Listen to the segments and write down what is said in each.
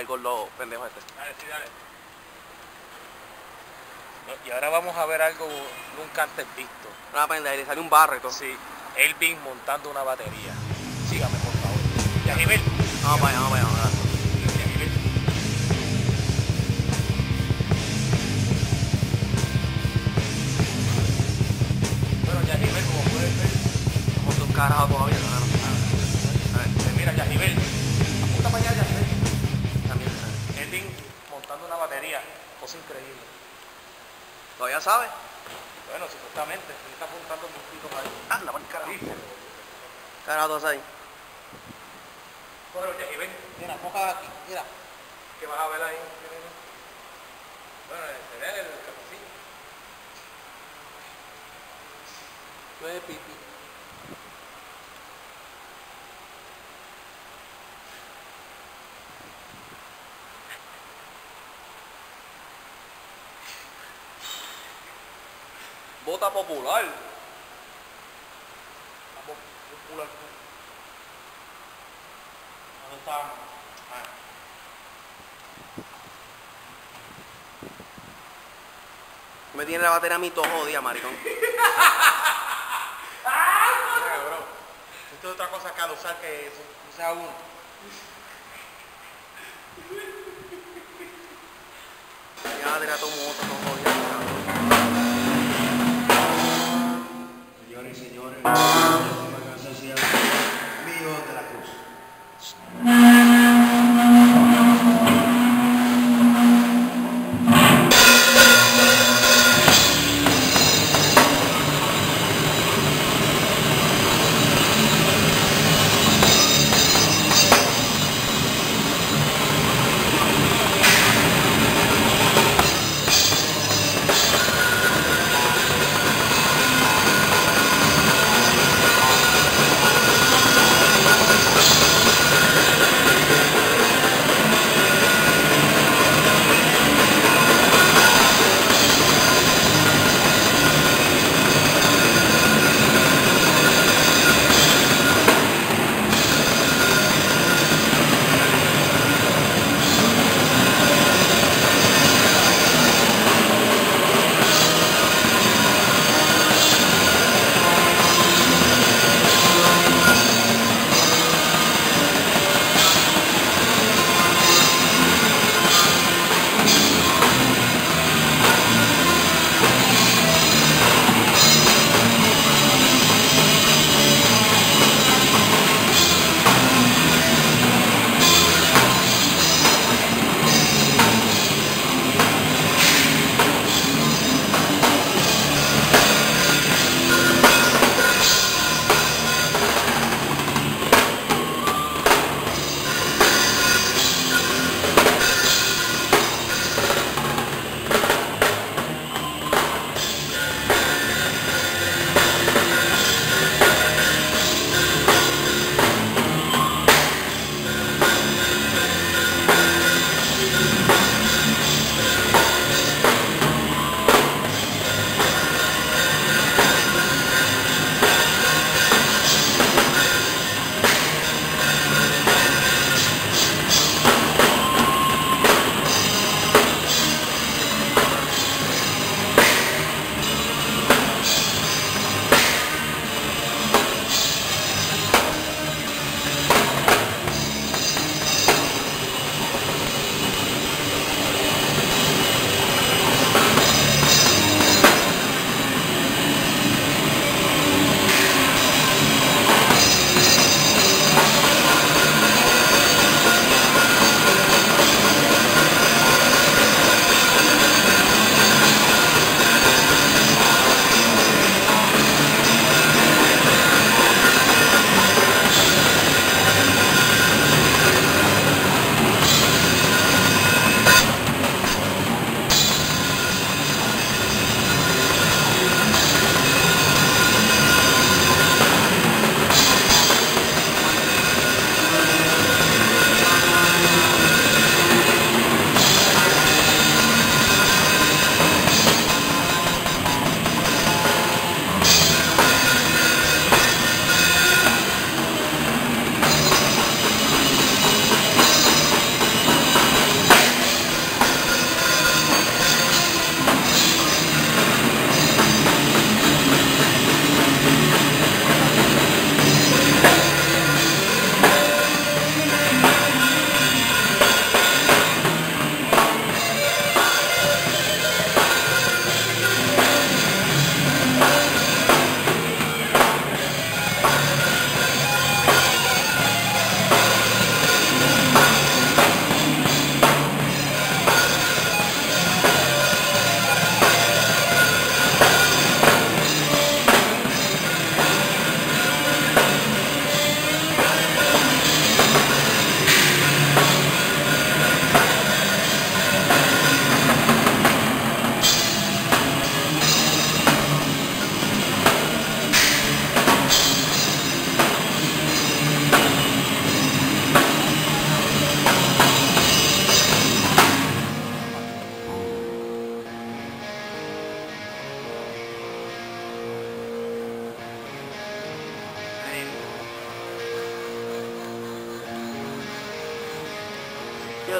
al gordo pendejo este. Dale, sí, dale. No, Y ahora vamos a ver algo nunca antes visto. Una pendeja, le sale un barro y todo. Sí, Elvin montando una batería. Sígame, por favor. Para allá, vamos para allá. vamos para allá. Bueno, Yajibel, como puedes ver, Como un carajo todavía, no. A ver, eh, mira, Yajibel. Apunta para allá, Yajibel. Montando una batería. Cosa increíble. ¿Todavía sabe? Bueno, supuestamente. Él está apuntando un poquito para ahí. Anda, por carajo. Sí, Carajo, ahí. Bueno, Yajibel. Mira, foca aquí, mira. ¿Qué vas a ver ahí? Bueno, se ve el cafecillo. Ve pipi. Vota popular. Popular. ¿Dónde está? Ah. Me tiene la batería a mí todo jodida, maricón. Mira, bro. Esto es otra cosa que al usar que eso, no sea uno. Ya batería todo moto, todo jodida. Señores y señores, la mío de la Cruz.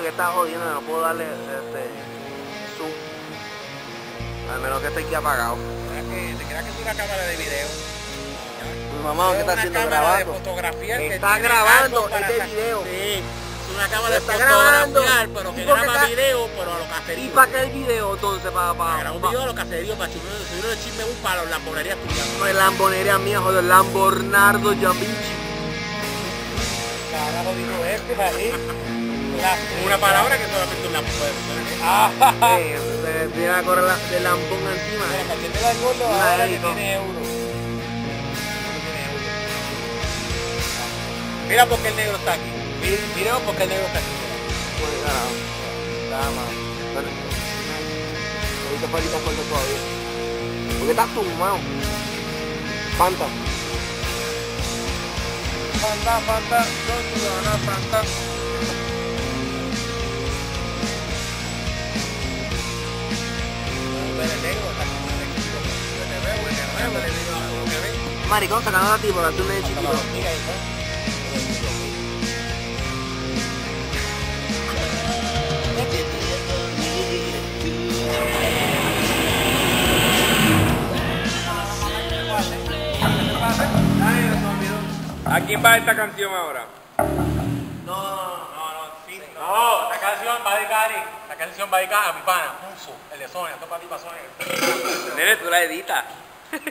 Que está jodiendo, no puedo darle este zoom. Al menos que esté aquí apagado. ¿Te creas que, te creas que es una cámara de video? Mi mamá, ¿qué Es está haciendo? Grabando. de Está grabando, para es de sa- video. Sí, es una cámara de Está grabando. fotografiar, pero que ¿Y graba está- video, pero a lo ¿Y caserío. para qué el video entonces? Para, Para para, un video a lo caserío, para subirlo de chisme un para las lambonerías tuyas. para lambonería mía, joder, Lambornardo Giambici. Carajo, digo este, ahí. Una palabra que solamente un lambo puede poner. Ah, Eh, se viene a correr la, de lambón encima. Mira, te da el gordo ahora que tiene euros. Mira por qué el negro está aquí. Mi- Miremos por qué el negro está aquí. Pues, carajo. Nada más. Ahorita palita fuerte todavía. ¿Por qué estás tumbado? Fanta. Huele Maricón, sacando a ti por hacer un Hasta la chiquito. ¿no? ¿A quién va esta canción ahora? No, no, no, sí, no. esta canción va a dedicar, esta canción va a dedicar a mi pana, Pulso, el de Sonia, esto para ti, para Sonia. Nene, tú la editas.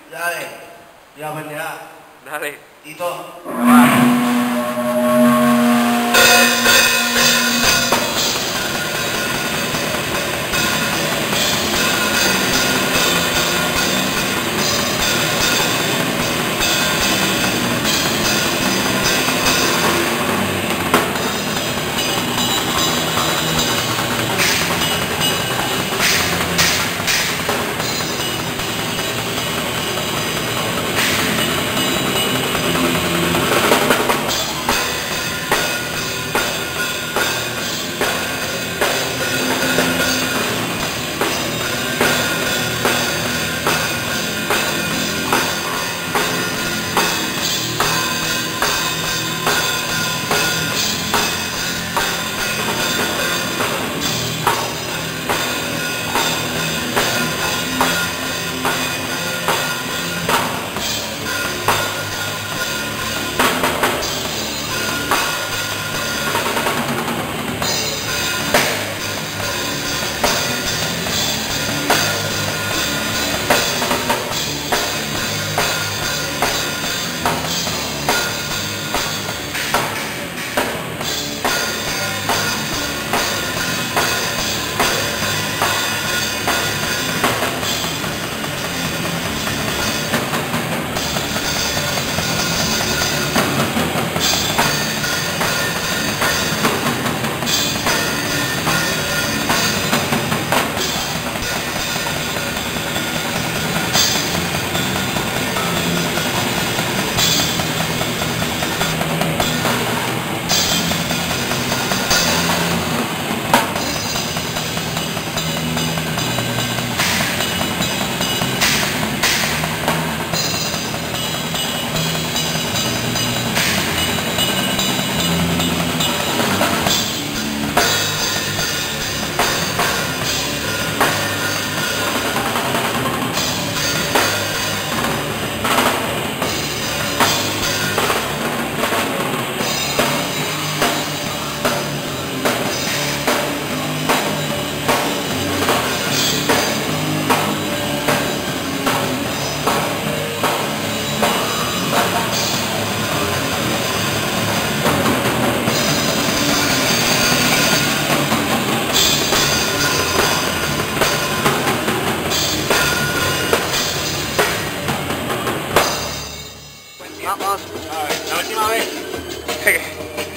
Ya de. Ya pendeja. Dale. Tito. Vamos.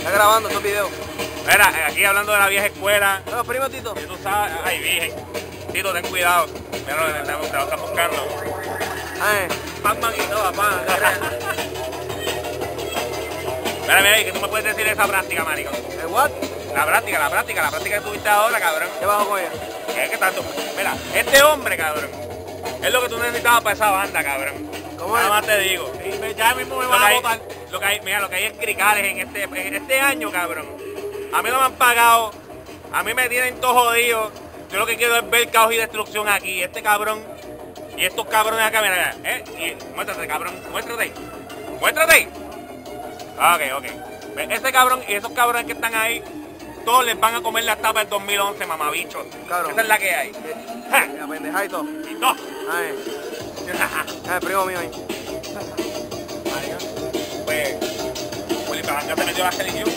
Está grabando estos videos. Mira, aquí hablando de la vieja escuela, Los primos, Tito. y tú sabes, ay, virgen. Tito, ten cuidado. Mira lo que te, están buscando. Ay, Pac-Man y todo, papá. Mira, mira, ¿y que tú me puedes decir esa práctica, marico? ¿El what? La práctica, la práctica, la práctica que tuviste ahora, cabrón. ¿Qué bajo con ella? Es que tanto. Mira, este hombre, cabrón, es lo que tú necesitabas para esa banda, cabrón. ¿Cómo Nada es? más te digo. ya mismo me van a votar. Lo que hay, mira, lo que hay es cricales en este, en este año, cabrón. A mí no me han pagado A mí me tienen todo jodido. Yo lo que quiero es ver caos y destrucción aquí. Este cabrón y estos cabrones acá, mira, ¿eh? Y, muéstrate, cabrón, muéstrate. Muéstrate. Ok, ok. Ve, Ese cabrón y esos cabrones que están ahí, todos les van a comer la tapa del 2011, mamabicho. Cabrón. Esa es la que hay. Ja. La pendeja y todo. Y no. Ay, ay, primo mío ahí. Pues, Willy Palanca se metió a la selección.